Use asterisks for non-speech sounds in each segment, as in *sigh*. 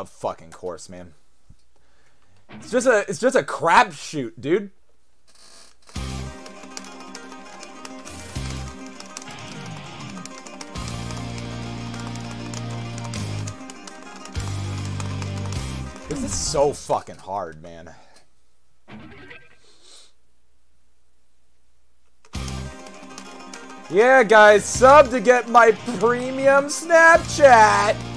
Of fucking course, man. It's just a it's just a crapshoot, dude. This is so fucking hard, man. Yeah, guys, sub to get my premium Snapchat.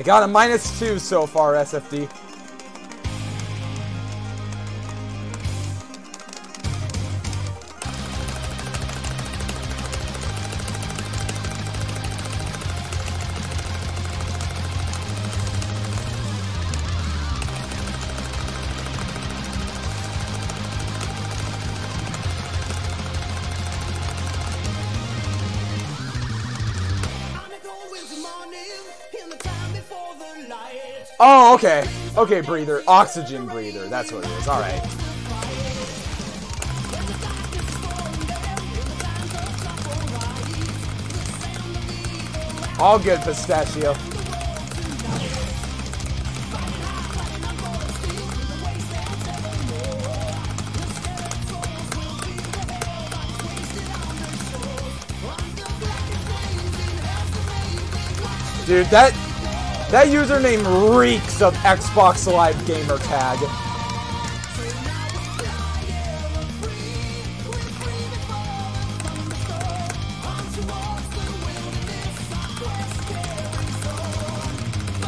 I got a minus two so far, SFD. Oh, okay. Okay, breather. Oxygen breather. That's what it is. Alright. All good, pistachio. Dude, that that username reeks of Xbox Live gamer tag.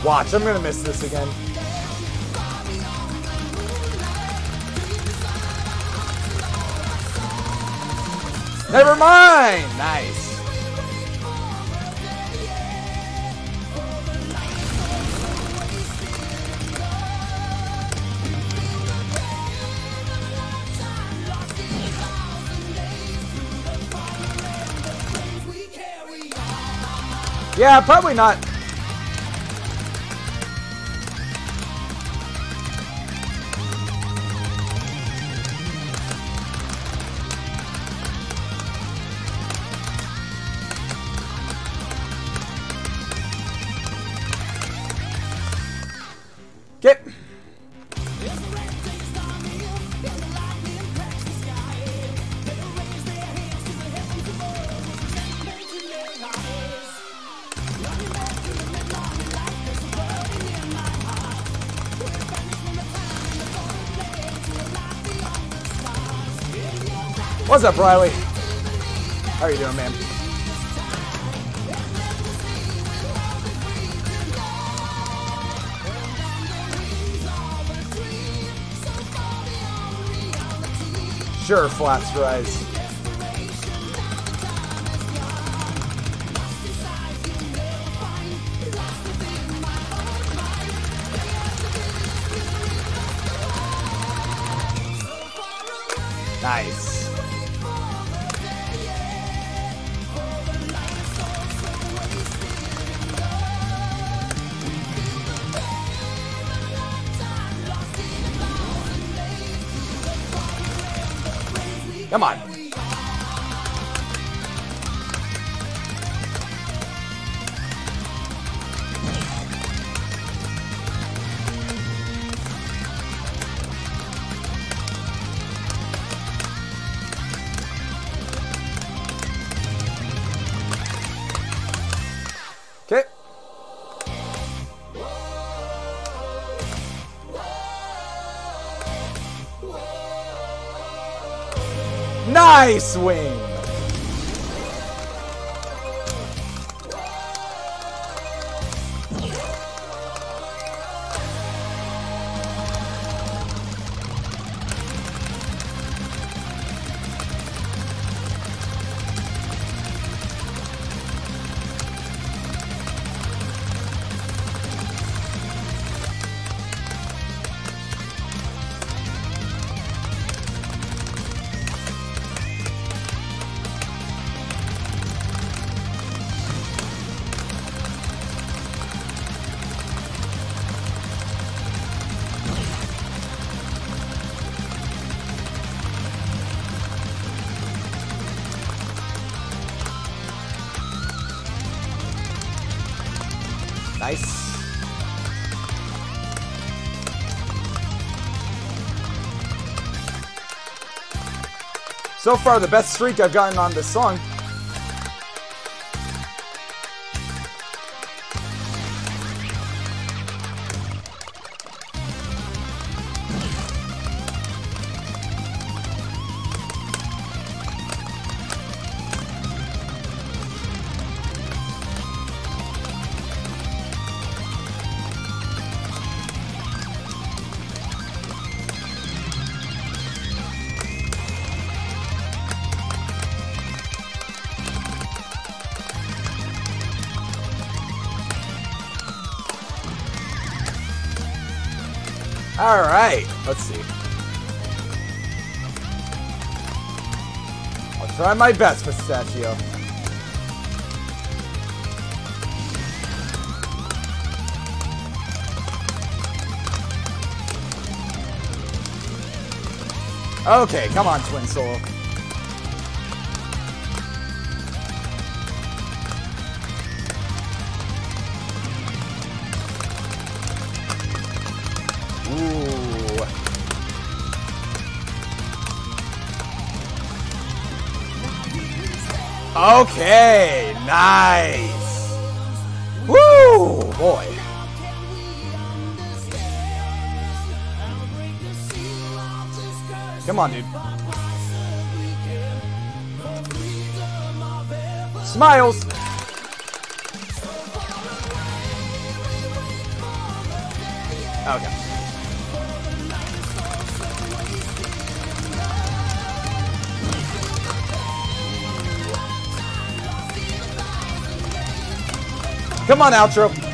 Watch, I'm gonna miss this again. Never mind! Nice. Yeah, probably not. Okay. What's up, Riley? How are you doing, man? Sure, Flats Rise. Nice. Come on. Nice wing. So far, the best streak I've gotten on this song. Alright, let's see. I'll try my best, Pistachio. Okay, come on, Twin Soul. Okay, nice. Woo, boy. Come on, dude. Smiles. Okay. Come on, outro.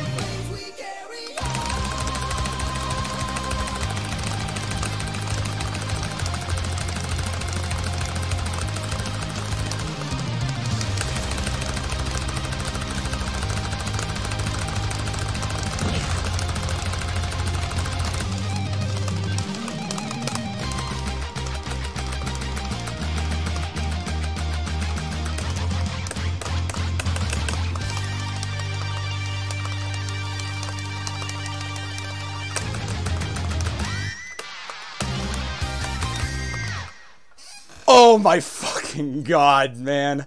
Oh my fucking god, man.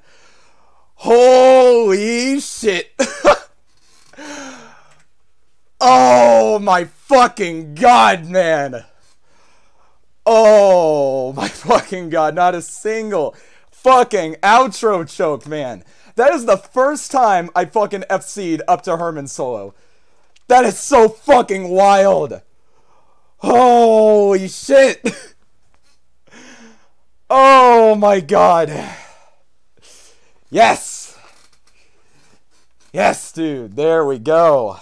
Holy shit. *laughs* oh my fucking god, man. Oh my *laughs* fucking god, not a single fucking outro choke, man. That is the first time I fucking FC'd up to Herman Solo. That is so fucking wild. Holy shit. *laughs* Oh my god. Yes. Yes, dude. There we go.